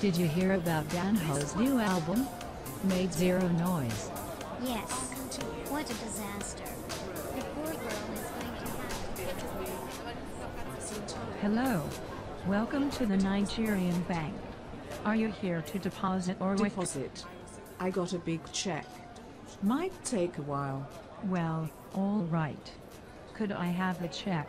Did you hear about Danho's new album? Made zero noise. Yes. What a disaster. The poor girl is going to have Hello. Welcome to the Nigerian bank. Are you here to deposit or? Deposit. I got a big check. Might take a while. Well, all right. Could I have the check?